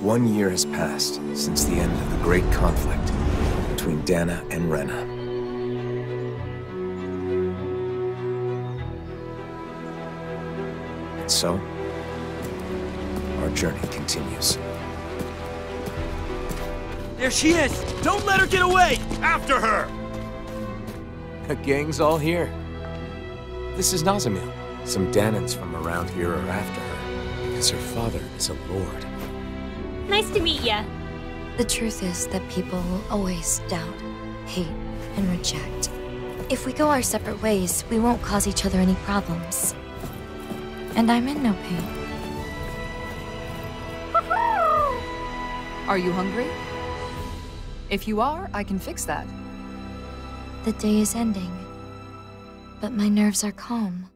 One year has passed since the end of the great conflict between Dahna and Rena. And so, our journey continues. There she is! Don't let her get away! After her! The gang's all here. This is Nazamil. Some Dahnans from around here are after her, because her father is a lord. Nice to meet ya. The truth is that people will always doubt, hate, and reject. If we go our separate ways, we won't cause each other any problems. And I'm in no pain. Are you hungry? If you are, I can fix that. The day is ending, but my nerves are calm.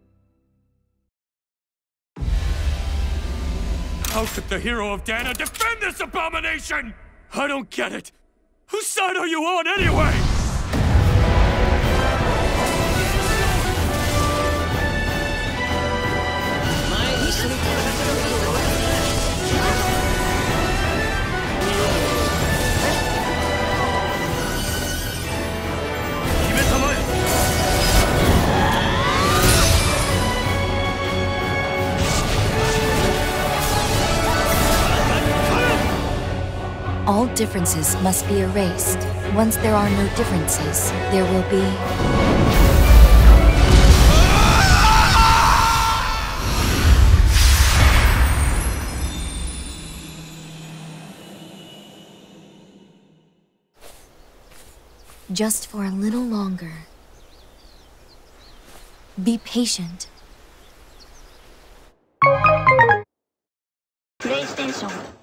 How could the hero of Dahna defend this abomination? I don't get it. Whose side are you on anyway? all differences must be erased. Once there are no differences, there will be... Just for a little longer. Be patient. PlayStation